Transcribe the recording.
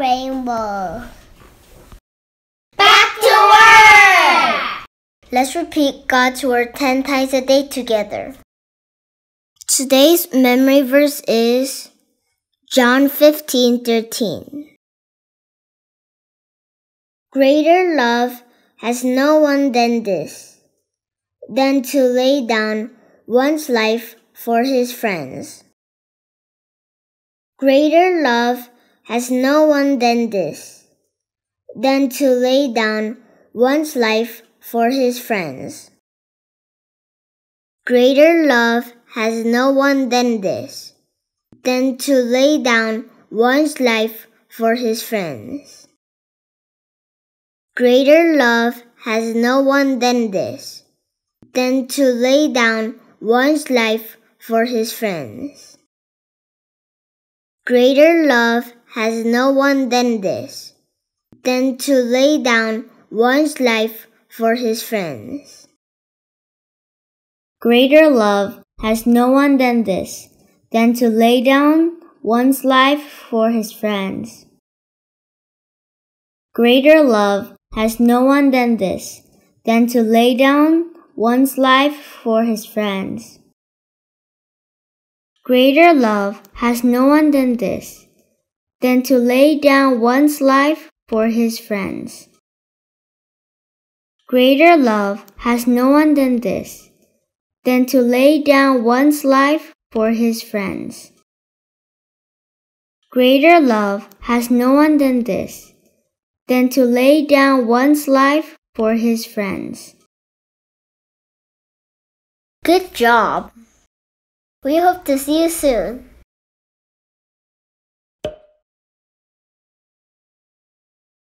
rainbow. Back to work! Let's repeat God's word 10 times a day together. Today's memory verse is John 15 13. Greater love has no one than this, than to lay down one's life for his friends. Greater love has no one than this, than to lay down one's life for his friends. Greater love has no one than this, than to lay down one's life for his friends. Greater love has no one than this, than to lay down one's life for his friends. Greater love has no one than this, than to lay down one's life for his friends. Greater love has no one than this, than to lay down one's life for his friends. Greater love has no one than this, than to lay down one's life for his friends. Greater love has no one than this, than to lay down one's life for his friends. Greater love has no one than this, than to lay down one's life for his friends. Greater love has no one than this, than to lay down one's life for his friends. Good job! We hope to see you soon.